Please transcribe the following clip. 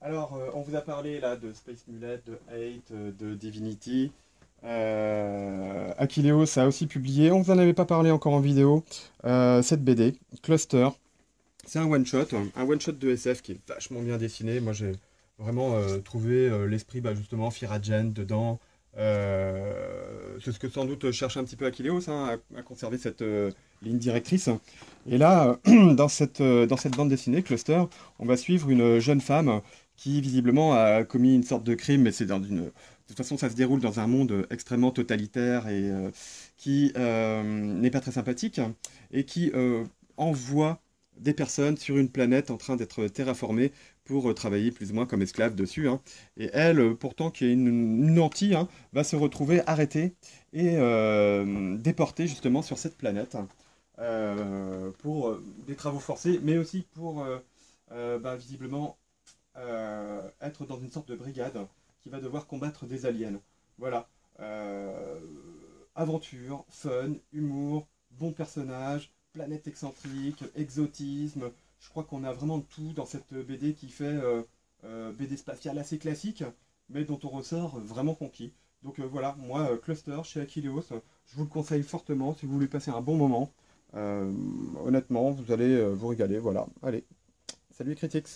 Alors, euh, on vous a parlé là de Space Mullet, de Hate, euh, de Divinity. Euh, a aussi publié, on vous en avait pas parlé encore en vidéo, euh, cette BD, Cluster. C'est un one-shot, un one-shot de SF qui est vachement bien dessiné. Moi, j'ai vraiment trouvé l'esprit, bah, justement, Firagen dedans. C'est ce que sans doute cherche un petit peu Akileos, hein, à, conserver cette ligne directrice. Et là, dans cette, euh, dans cette bande dessinée, Cluster, on va suivre une jeune femme qui visiblement a commis une sorte de crime, mais c'est dans. De toute façon, ça se déroule dans un monde extrêmement totalitaire et euh, qui euh, n'est pas très sympathique et qui envoie des personnes sur une planète en train d'être terraformée pour travailler plus ou moins comme esclave dessus. hein. Et elle, pourtant, qui est une, une nantie, hein, va se retrouver arrêtée et déportée justement sur cette planète pour euh, des travaux forcés, mais aussi pour euh, euh, bah, visiblement euh, être dans une sorte de brigade qui va devoir combattre des aliens. Voilà. Euh, aventure, fun, humour, bon personnage, planète excentrique, exotisme. Je crois qu'on a vraiment tout dans cette BD qui fait euh, euh, BD spatiale assez classique, mais dont on ressort vraiment conquis. Donc euh, voilà, moi, euh, Cluster chez Akileos, je vous le conseille fortement si vous voulez passer un bon moment. Euh, honnêtement, vous allez euh, vous régaler. Voilà. Allez, salut les critiques.